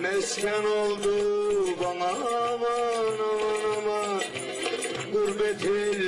Mesken oldu bana aman aman aman. Gurbet elleri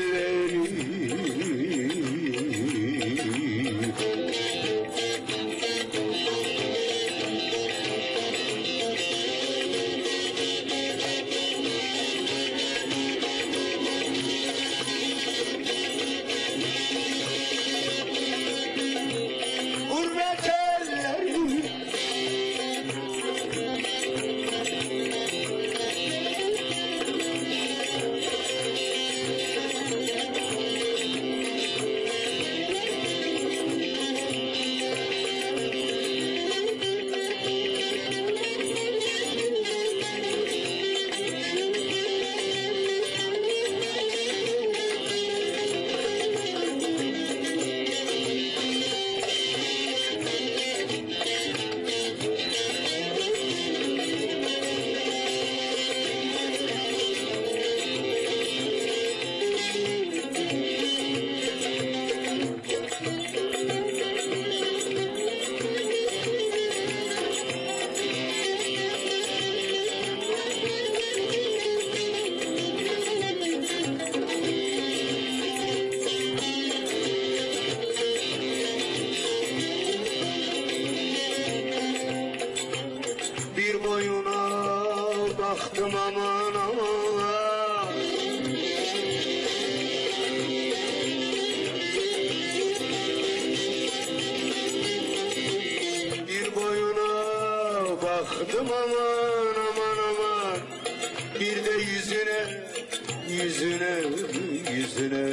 aman aman aman Bir de yüzüne yüzüne yüzüne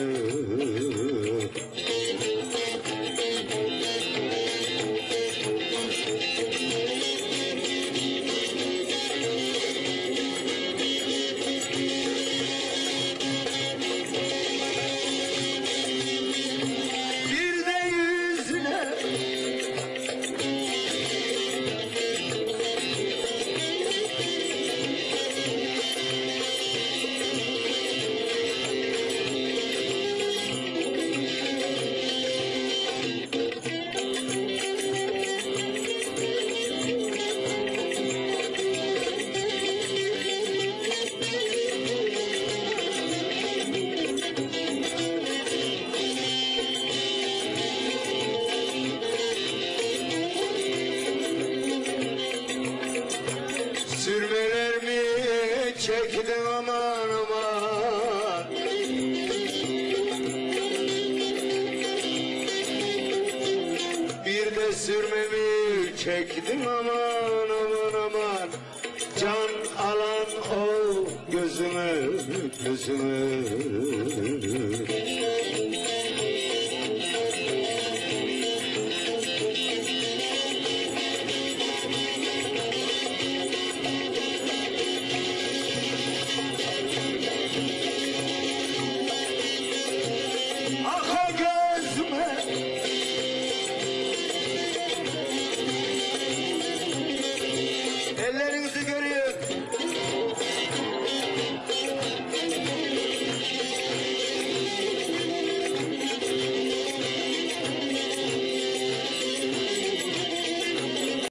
sürmemi çektim aman aman aman. Can alan o gözüme gözüme Сигари